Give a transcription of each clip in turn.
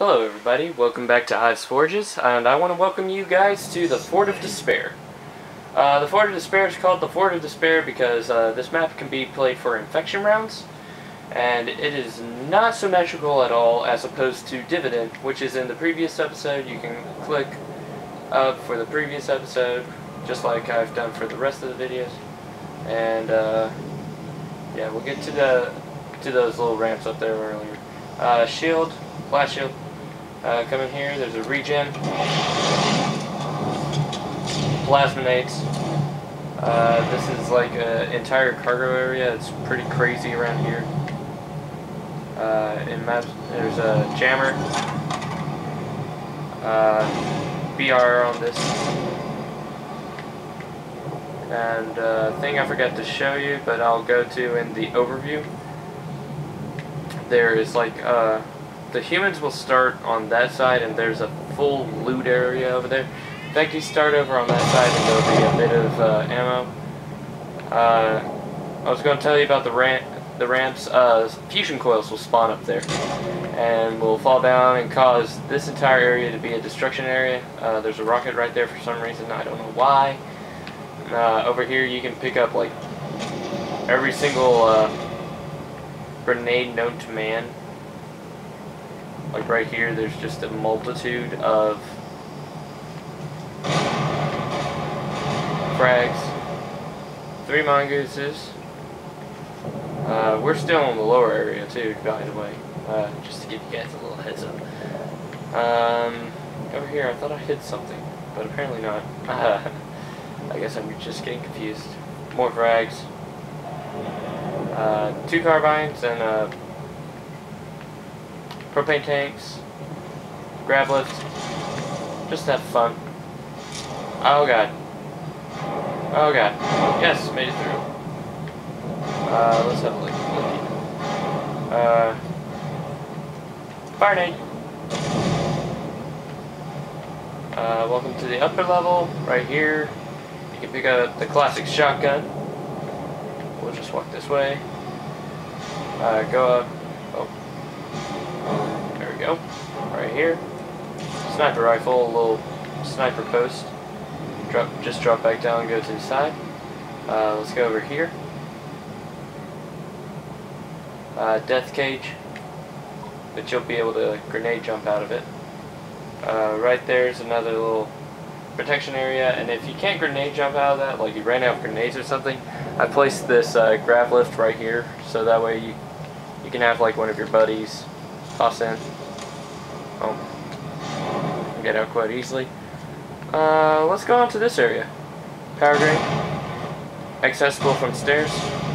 Hello everybody, welcome back to Hives Forges, and I want to welcome you guys to the Fort of Despair. Uh, the Fort of Despair is called the Fort of Despair because uh, this map can be played for infection rounds, and it is not symmetrical at all as opposed to Dividend, which is in the previous episode. You can click up for the previous episode, just like I've done for the rest of the videos. And uh, yeah, we'll get to the to those little ramps up there earlier. Uh, shield, blast shield, uh, come in here. There's a regen, plasma nades. Uh, this is like an entire cargo area. It's pretty crazy around here. Uh, in maps, there's a jammer, uh, BR on this, and uh, thing I forgot to show you, but I'll go to in the overview there is like uh, the humans will start on that side and there's a full loot area over there. In fact, you start over on that side and there'll be a bit of uh, ammo. Uh, I was going to tell you about the ramp. The ramps, uh, fusion coils will spawn up there and will fall down and cause this entire area to be a destruction area. Uh, there's a rocket right there for some reason, I don't know why. Uh, over here you can pick up like every single uh, grenade known to man. Like right here, there's just a multitude of frags. Three mongooses. Uh, we're still in the lower area too, by the way. Uh, just to give you guys a little heads up. Um, over here, I thought I hid something, but apparently not. I guess I'm just getting confused. More frags uh, two carbines and uh, propane tanks, grav lift, just have fun. Oh god. Oh god. Yes, made it through. Uh, let's have a look. Uh, nade. Uh, welcome to the upper level, right here. You can pick up the classic shotgun. We'll just walk this way. Uh, go up. There we go. Right here. Sniper rifle, a little sniper post. Drop, just drop back down and go to the side. Uh, let's go over here. Uh, death cage. But you'll be able to grenade jump out of it. Uh, right there's another little protection area, and if you can't grenade jump out of that, like you ran out of grenades or something, I placed this uh, grav lift right here, so that way you you can have like one of your buddies toss in. Oh, get out quite easily. Uh, let's go on to this area. Power drain, accessible from stairs.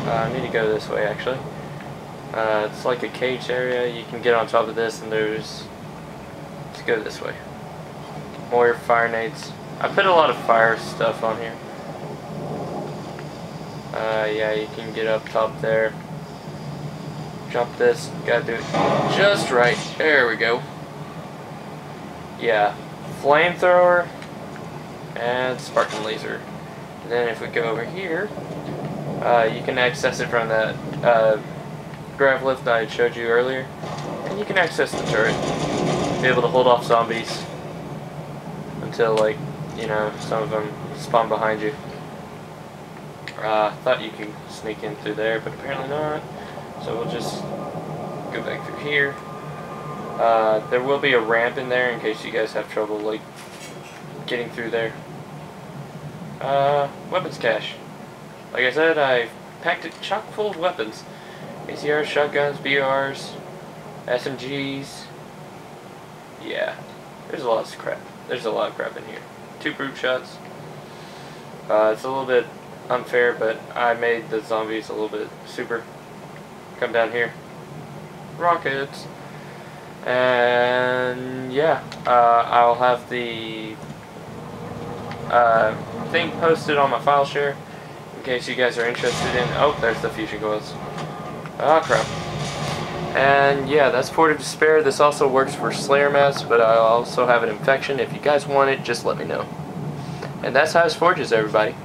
Uh, I need to go this way actually. Uh, it's like a cage area. You can get on top of this, and there's. Let's go this way. More fire nades. I put a lot of fire stuff on here. Uh, yeah, you can get up top there. Drop this. Gotta do it just right. There we go. Yeah. Flamethrower and Spartan laser. And then if we go over here, uh, you can access it from that uh, grav lift I showed you earlier. And you can access the turret. Be able to hold off zombies until like you know, some of them spawn behind you. Uh, thought you could sneak in through there, but apparently not. So we'll just go back through here. Uh, there will be a ramp in there in case you guys have trouble, like, getting through there. Uh, weapons cache. Like I said, I packed it chock full of weapons. ACRs, shotguns, BRs, SMGs. Yeah, there's a lot of crap. There's a lot of crap in here two group shots. Uh, it's a little bit unfair, but I made the zombies a little bit super. Come down here. Rockets. And yeah, uh, I'll have the uh, thing posted on my file share in case you guys are interested in. Oh, there's the fusion coils. Oh crap. And yeah, that's Fort of Despair. This also works for Slayer maps, but I also have an infection. If you guys want it, just let me know. And that's Hives Forges, everybody.